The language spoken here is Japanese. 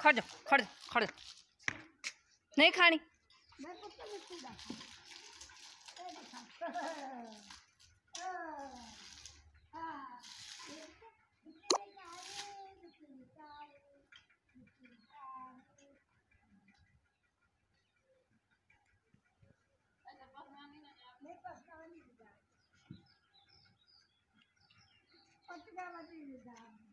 ਖੜ ਜਾ ਖੜ ਜਾ ਖੜ ਜਾ ਨਹੀਂ ਖਾਣੀ ਮੈਂ ਕੁੱਤੇ ਮਿੱਟੀ ਦਾ ਪੱਤ ਦਾ ਮਤੀ ਦਾ ਪੱਤ